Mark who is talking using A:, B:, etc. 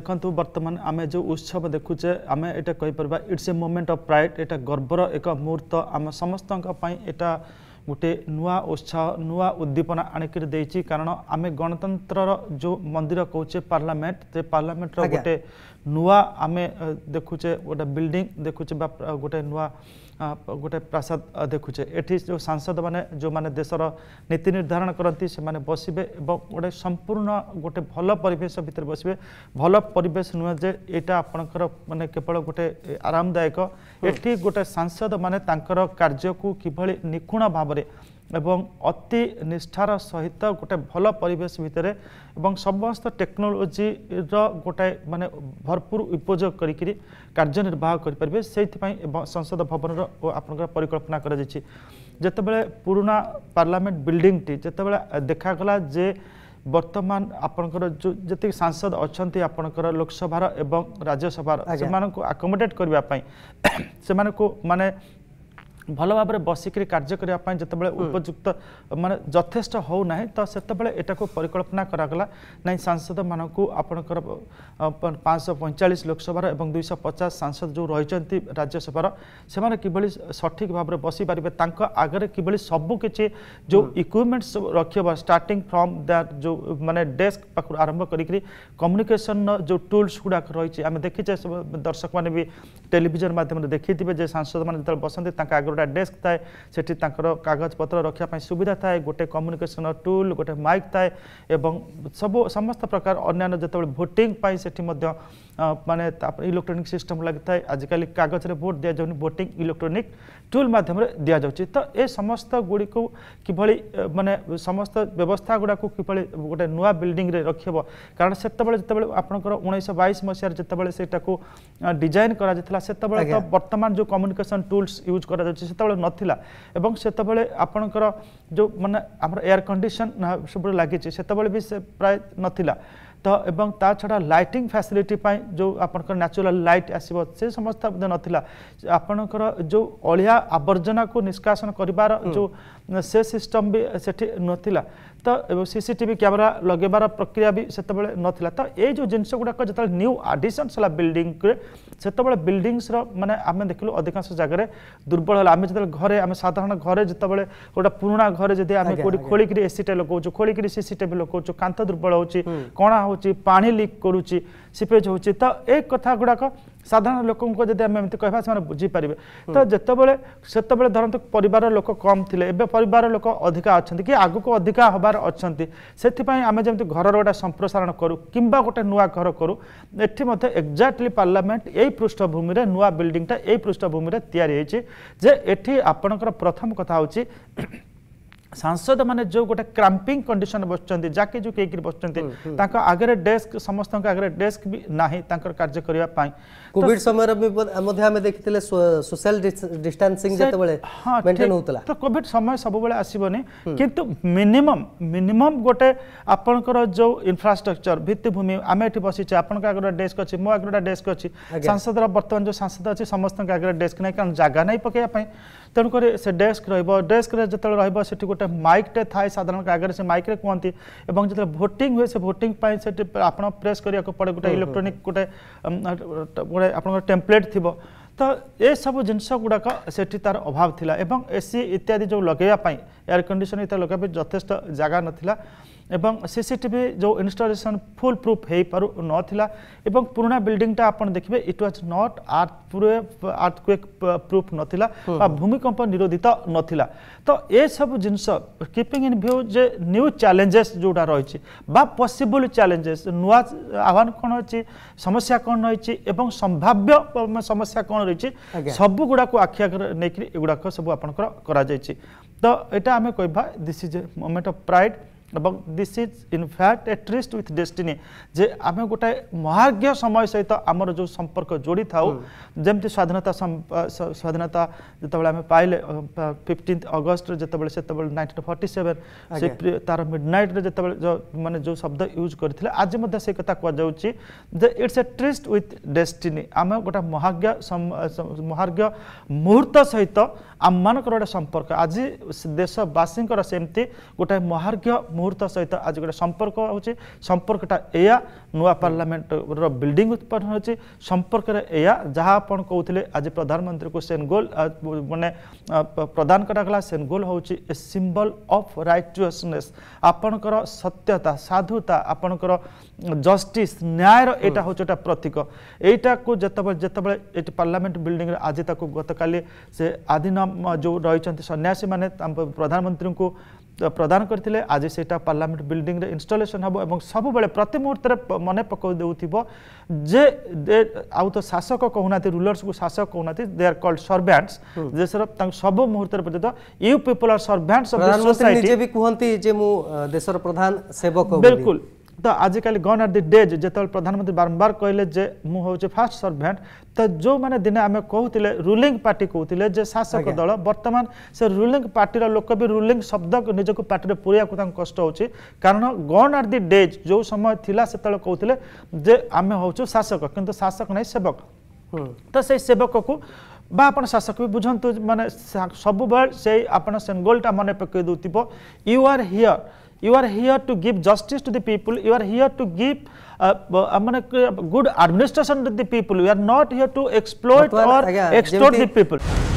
A: ଦେଖନ୍ତୁ ବର୍ତ୍ତମାନ ଆମେ ଯେଉଁ ଉତ୍ସବ ଦେଖୁଛେ ଆମେ ଏଇଟା କହିପାରିବା it's a movement of pride ଏଇଟା ଗର୍ବର ଏକ ମୁହୂର୍ତ୍ତ ଆମ ସମସ୍ତଙ୍କ ପାଇଁ ଏଇଟା ଗୋଟେ ନୂଆ ଉତ୍ସାହ ନୂଆ ଉଦ୍ଦୀପନା ଆଣିକରି ଦେଇଛି କାରଣ ଆମେ ଗଣତନ୍ତ୍ରର ଯେଉଁ ମନ୍ଦିର କହୁଛେ ପାର୍ଲାମେଣ୍ଟ ସେ ପାର୍ଲାମେଣ୍ଟର ଗୋଟେ ନୂଆ ଆମେ ଦେଖୁଛେ ଗୋଟେ ବିଲ୍ଡିଂ ଦେଖୁଛେ ବା ଗୋଟେ ନୂଆ ଗୋଟେ ପ୍ରାସାଦ ଦେଖୁଛେ ଏଠି ଯେଉଁ ସାଂସଦମାନେ ଯେଉଁମାନେ ଦେଶର ନୀତି ନିର୍ଦ୍ଧାରଣ କରନ୍ତି ସେମାନେ ବସିବେ ଏବଂ ଗୋଟେ ସମ୍ପୂର୍ଣ୍ଣ ଗୋଟେ ଭଲ ପରିବେଶ ଭିତରେ ବସିବେ ଭଲ ପରିବେଶ ନୁହେଁ ଯେ ଏଇଟା ଆପଣଙ୍କର ମାନେ କେବଳ ଗୋଟେ ଆରାମଦାୟକ ଏଠି ଗୋଟେ ସାଂସଦମାନେ ତାଙ୍କର କାର୍ଯ୍ୟକୁ କିଭଳି ନିଖୁଣ ଭାବରେ এবং অতি নিষ্ঠার সহিত গোটে ভাল পরিবেশ ভিতরে এবং সমস্ত টেকনোলোজির গোটাই মানে ভরপুর উপযোগ করি কার্যনির্বাহ করে পারবে সেইপাই সংসদ ভবনর আপনার পরিকল্পনা করা যাই যেতবে পুরোনা পার্লামেন্ট বিল্ডিংটি যেতবে গলা যে বর্তমান আপনার যেত সাংসদ অনেক আপনার লোকসভার
B: এবং
A: রাজ্যসভার সে আকোমোডেট করা সে মানে ଭଲ ଭାବରେ ବସିକରି କାର୍ଯ୍ୟ କରିବା ପାଇଁ ଯେତେବେଳେ ଉପଯୁକ୍ତ ମାନେ ଯଥେଷ୍ଟ ହେଉନାହିଁ ତ ସେତେବେଳେ ଏଟାକୁ ପରିକଳ୍ପନା କରାଗଲା ନାହିଁ ସାଂସଦମାନଙ୍କୁ ଆପଣଙ୍କର ପାଞ୍ଚଶହ ପଇଁଚାଳିଶ ଲୋକସଭାର ଏବଂ ଦୁଇଶହ ପଚାଶ ସାଂସଦ ଯେଉଁ ରହିଛନ୍ତି ରାଜ୍ୟସଭାର ସେମାନେ କିଭଳି ସଠିକ୍ ଭାବରେ ବସିପାରିବେ ତାଙ୍କ ଆଗରେ କିଭଳି ସବୁ କିଛି ଯେଉଁ ଇକ୍ୱିପମେଣ୍ଟ ସବୁ ରଖିବ ଷ୍ଟାର୍ଟିଂ ଫ୍ରମ୍ ଦ୍ୟାଟ୍ ଯେଉଁ ମାନେ ଡେସ୍କ ପାଖରୁ ଆରମ୍ଭ କରିକିରି କମ୍ୟୁନିକେସନ୍ର ଯେଉଁ ଟୁଲ୍ସ ଗୁଡ଼ାକ ରହିଛି ଆମେ ଦେଖିଛେ ଦର୍ଶକମାନେ ବି ଟେଲିଭିଜନ ମାଧ୍ୟମରେ ଦେଖିଥିବେ ଯେ ସାଂସଦମାନେ ଯେତେବେଳେ ବସନ୍ତି ତାଙ୍କ ଆଗରେ গোটা ডেস্ক থাকে সেটি তাঁর কাগজপত্র রক্ষা সুবিধা থাকে গোটে কম্যুনিকেসন টুল গোটে মাইক থাকে এবং সবু সমস্ত প্রকার অন্যান্য যেতবে ভোটিং সেটি মানে ইলেকট্রোনিক সিস্টম লাগিথায় আজকাল কাগজের ভোট দিয়া যাওনি ভোটিং ইলেকট্রোনিক টুল মাধ্যমে দিয়া যাচ্ছে তো এ সমস্ত গুড়ি কিভাবে মানে সমস্ত ব্যবস্থা গুড়া কিভাবে গোটে নূয়া বিল্ডিংরে রক্ষব কারণ সেতবে যেত আপনার উনিশশ বাইশ মশায় যেতবে সেটা ডিজাইন করা যাই সেতবে তো বর্তমান
B: যে
A: কম্যুনিকেসন টুলস ইউজ করা যাচ্ছে ଅଛି ସେତେବେଳେ ନଥିଲା ଏବଂ ସେତେବେଳେ ଆପଣଙ୍କର ଯେଉଁ ମାନେ ଆମର ଏୟାର କଣ୍ଡିସନ୍ ସବୁବେଳେ ଲାଗିଛି ସେତେବେଳେ ବି ସେ ପ୍ରାୟ ନଥିଲା ତ ଏବଂ ତା ଛଡ଼ା ଲାଇଟିଂ ଫ୍ୟାସିଲିଟି ପାଇଁ ଯେଉଁ ଆପଣଙ୍କର ନ୍ୟାଚୁରାଲ ଲାଇଟ୍ ଆସିବ ସେ ସମସ୍ତ ମଧ୍ୟ ନଥିଲା ଆପଣଙ୍କର ଯେଉଁ ଅଳିଆ ଆବର୍ଜନାକୁ ନିଷ୍କାସନ କରିବାର ଯେଉଁ ସେ ସିଷ୍ଟମ ବି ସେଠି ନଥିଲା तो टी क्यमेरा लगेबार प्रक्रिया भी से नाला तो ये जो जिनस गुड़ाक जो न्यू आडिशन्स है बिल्डिंग से बिल्डिंगस मैंने आम लु अधिकांश जगह दुर्बल है आम जो घर आम साधारण घर जो गोटे पुराणा
B: घरे
A: जब
B: आम
A: कौटी खोलिक एसीटे लगे खोलिक सीसीटीवी लगे कांत दुर्बल हो कणा पा लिक करुच्ची सीपेज हो तो एक कथा गुड़ाक ସାଧାରଣ ଲୋକଙ୍କୁ ଯଦି ଆମେ ଏମିତି କହିବା ସେମାନେ ବୁଝିପାରିବେ ତ ଯେତେବେଳେ ସେତେବେଳେ ଧରନ୍ତୁ ପରିବାର ଲୋକ କମ୍ ଥିଲେ ଏବେ ପରିବାର ଲୋକ ଅଧିକା ଅଛନ୍ତି କି ଆଗକୁ ଅଧିକା ହେବାର ଅଛନ୍ତି ସେଥିପାଇଁ ଆମେ ଯେମିତି ଘରର ଗୋଟେ ସମ୍ପ୍ରସାରଣ କରୁ କିମ୍ବା ଗୋଟେ ନୂଆ ଘର କରୁ ଏଠି ମଧ୍ୟ ଏକ୍ଜାକ୍ଟଲି ପାର୍ଲାମେଣ୍ଟ ଏଇ ପୃଷ୍ଠଭୂମିରେ ନୂଆ ବିଲ୍ଡିଂଟା ଏଇ ପୃଷ୍ଠଭୂମିରେ ତିଆରି ହେଇଛି ଯେ ଏଠି ଆପଣଙ୍କର ପ୍ରଥମ କଥା ହେଉଛି ସାଂସଦମାନେ ଯେଉଁ ଗୋଟେ କ୍ରାମ୍ପିଂ କଣ୍ଡିସନ ବସୁଛନ୍ତି ଜାକି ଜୁକେଇକିରି ବସୁଛନ୍ତି ତାଙ୍କ ଆଗରେ ଡେସ୍କ ସମସ୍ତଙ୍କ ଆଗରେ ଡେସ୍କ ବି ନାହିଁ ତାଙ୍କର କାର୍ଯ୍ୟ କରିବା ପାଇଁ
B: କୋଭିଡ ସମୟରେ ମଧ୍ୟ ଆମେ ଦେଖିଥିଲେ ସୋସିଆଲ ଡିଷ୍ଟାନ୍ସିଂ ଯେତେବେଳେ ମେଣ୍ଟେନ ହେଉଥିଲା
A: ତ କୋଭିଡ ସମୟ ସବୁବେଳେ ଆସିବନି କିନ୍ତୁ ମିନିମମ୍ ମିନିମମ୍ ଗୋଟେ ଆପଣଙ୍କର ଯେଉଁ ଇନଫ୍ରାଷ୍ଟ୍ରକ୍ଚର ଭିତ୍ତିଭୂମି ଆମେ ଏଠି ବସିଛେ ଆପଣଙ୍କ ଆଗରେ ଡେସ୍କ ଅଛି ମୋ ଆଗରେ ଡେସ୍କ ଅଛି ସାଂସଦର ବର୍ତ୍ତମାନ ଯେଉଁ ସାଂସଦ ଅଛି ସମସ୍ତଙ୍କ ଆଗରେ ଡେସ୍କ ନାହିଁ କାରଣ ଜାଗା ନାହିଁ ପକାଇବା ପାଇଁ তেমনি সে ডেস্ক রহব ডেস্করে যেত রহব সেটি গোটে মাইকটে থাকে সাধারণ আগে সে মাইকরে কুহতি এবং যেত ভোটিং হুয়ে সে ভোটিং সেটি আপনার প্রেস করা পড়ে গোটে ইলেকট্রোনিক গোটে গোটে আপনার টেম্পলেট থাকবে ତ ଏସବୁ ଜିନିଷ ଗୁଡ଼ାକ ସେଠି ତାର ଅଭାବ ଥିଲା ଏବଂ ଏ ସି ଇତ୍ୟାଦି ଯେଉଁ ଲଗାଇବା ପାଇଁ ଏୟାର କଣ୍ଡିସନ ଇତ୍ୟାଦି ଲଗାଇବା ପାଇଁ ଯଥେଷ୍ଟ ଜାଗା ନଥିଲା এবং সিসিটিভি যে ইনস্টলেসন ফুল প্রুফ হয়ে পু নথিলা এবং পুরোনা বিল্ডিংটা আপনার দেখবে ইট ওয়াজ নট আর্থ কুয়েক প্রুফ নথিলা বা ভূমিকম্প নিরোধিত নথিলা তো এসব জিনিস কিপিং ইন ভিউ যে নিউ চ্যালেঞ্জেস যেটা রয়েছে বা পসিবল চ্যালেঞ্জেস নূয়া আহ্বান কোণ অছি সমস্যা কোণ রয়েছে এবং সম্ভাব্য সমস্যা কোণ
B: রয়েছে
A: সবুগুড়া আখি আগে নেই এগুড়া সব আপনার করা যাই তো এটা আমি কহবা this is a moment of pride ଏବଂ this is in fact a tryst with destiny ଯେ ଆମେ ଗୋଟାଏ ମହାର୍ଘ୍ୟ ସମୟ ସହିତ ଆମର ଯେଉଁ ସମ୍ପର୍କ ଯୋଡ଼ିଥାଉ ଯେମିତି ସ୍ୱାଧୀନତା ସ୍ୱାଧୀନତା ଯେତେବେଳେ ଆମେ ପାଇଲେ ଫିଫ୍ଟିନ୍ଥ ଅଗଷ୍ଟରେ ଯେତେବେଳେ ସେତେବେଳେ ନାଇଣ୍ଟିନ୍ ଫର୍ଟି ସେଭେନ୍ ସେ ତାର ମିଡ୍ ନାଇଟ୍ରେ ଯେତେବେଳେ ମାନେ ଯେଉଁ ଶବ୍ଦ ୟୁଜ୍ କରିଥିଲେ ଆଜି ମଧ୍ୟ ସେ କଥା କୁହାଯାଉଛି ଯେ it's a tryst with destiny ଆମେ ଗୋଟାଏ ମହାର୍ଘ୍ୟ ମହାର୍ଘ୍ୟ ମୁହୂର୍ତ୍ତ ସହିତ ଆମମାନଙ୍କର ଗୋଟେ ସମ୍ପର୍କ ଆଜି ଦେଶବାସୀଙ୍କର ସେମିତି ଗୋଟାଏ ମହାର୍ଘ୍ୟ ମୁହୂର୍ତ୍ତ ସହିତ ଆଜି ଗୋଟେ ସମ୍ପର୍କ ହେଉଛି ସମ୍ପର୍କଟା ଏଇଆ ନୂଆ ପାର୍ଲାମେଣ୍ଟର ବିଲ୍ଡିଂ ଉତ୍ପାଦନ ହେଉଛି ସମ୍ପର୍କରେ ଏଇଆ ଯାହା ଆପଣ କହୁଥିଲେ ଆଜି ପ୍ରଧାନମନ୍ତ୍ରୀଙ୍କୁ ସେନଗୋଲ ମାନେ ପ୍ରଦାନ କରାଗଲା ସେନଗୋଲ ହେଉଛି ଏ ସିମ୍ବଲ ଅଫ୍ ରାଇଚୁଅସନେସ୍ ଆପଣଙ୍କର ସତ୍ୟତା ସାଧୁତା ଆପଣଙ୍କର ଜଷ୍ଟିସ୍ ନ୍ୟାୟର ଏଇଟା ହେଉଛି ଗୋଟେ ପ୍ରତୀକ ଏଇଟାକୁ ଯେତେବେଳେ ଯେତେବେଳେ ଏଠି ପାର୍ଲାମେଣ୍ଟ ବିଲ୍ଡିଂରେ ଆଜି ତାକୁ ଗତକାଲି ସେ ଆଦିନ ଯେଉଁ ରହିଛନ୍ତି ସନ୍ନ୍ୟାସୀମାନେ ପ୍ରଧାନମନ୍ତ୍ରୀଙ୍କୁ प्रदान करते आज से पार्लामेंट बिल्डिंग इनस्टलेसन हम और सब बेले प्रति मुहूर्त मन पकड़ जे आउ तो शासक कहूना रूलर्स को शासक कहूना दे आर कल्ड सर्भैंट्स जे
B: सब
A: मुहूर्त
B: पर्यटन you people are servants of भी कहंती प्रधान सेवक
A: बिल्कुल ତ ଆଜିକାଲି ଗନ୍ ଆର୍ ଦି ଡେଜ୍ ଯେତେବେଳେ ପ୍ରଧାନମନ୍ତ୍ରୀ ବାରମ୍ବାର କହିଲେ ଯେ ମୁଁ ହେଉଛି ଫାଷ୍ଟ ସର୍ଭେଣ୍ଟ ତ ଯେଉଁମାନେ ଦିନେ ଆମେ କହୁଥିଲେ ରୁଲିଂ ପାର୍ଟି କହୁଥିଲେ ଯେ ଶାସକ ଦଳ ବର୍ତ୍ତମାନ ସେ ରୁଲିଂ ପାର୍ଟିର ଲୋକ ବି ରୁଲିଂ ଶବ୍ଦ ନିଜକୁ ପାର୍ଟିରେ ପୁରେଇବାକୁ ତାଙ୍କୁ କଷ୍ଟ ହେଉଛି କାରଣ ଗନ୍ ଆର୍ ଦି ଡେଜ୍ ଯେଉଁ ସମୟ ଥିଲା ସେତେବେଳେ କହୁଥିଲେ ଯେ ଆମେ ହେଉଛୁ ଶାସକ କିନ୍ତୁ ଶାସକ ନାହିଁ ସେବକ ତ ସେଇ ସେବକକୁ বা আপনার শাসক বি বুঝতু মানে সবুবেলে সেই আপনার সেনগোলটা মনে পকাই দেব you are here you are here to give justice to the people you are here to give uh, uh good administration to the people you are not
B: here
A: to
B: exploit
A: or extort
B: the
A: people